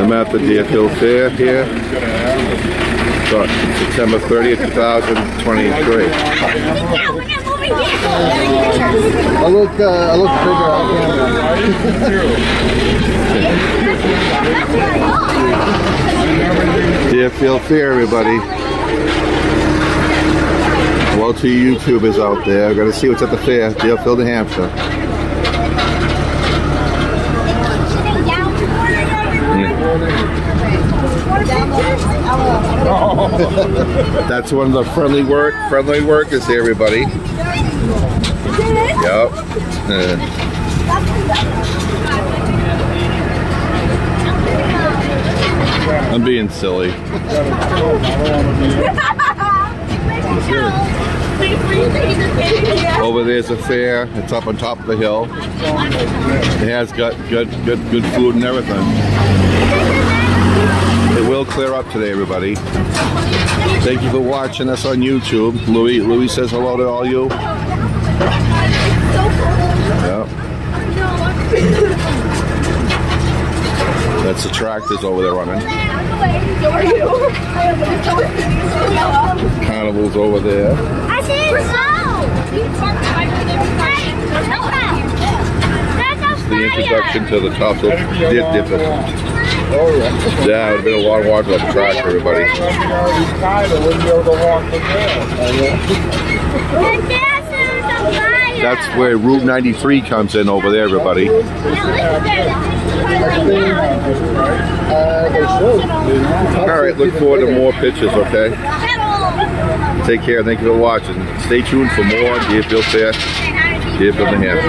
I'm at the Deerfield Fair here. So, September 30th, 2023. I look, uh, I look bigger on camera. Deerfield Fair, everybody. Well, to you YouTubers out there, gotta see what's at the fair, Deerfield, New Hampshire. That's one of the friendly work friendly workers here, everybody. Yep. I'm being silly. Over there's a fair. It's up on top of the hill. It has got good, good, good food and everything. Clear up today, everybody. Thank you for watching us on YouTube. Louis, Louis says hello to all you. Yep. That's the tractors over there running. Carnival's over there. I said The introduction to the top of dip dip. Oh, yeah. Yeah, it would have been a long walk up the track, everybody. That's where Route 93 comes in over there, everybody. All right, look forward to more pictures, okay? Take care. Thank you for watching. Stay tuned for more Deerfield Fair, Deerfield, New Hampshire.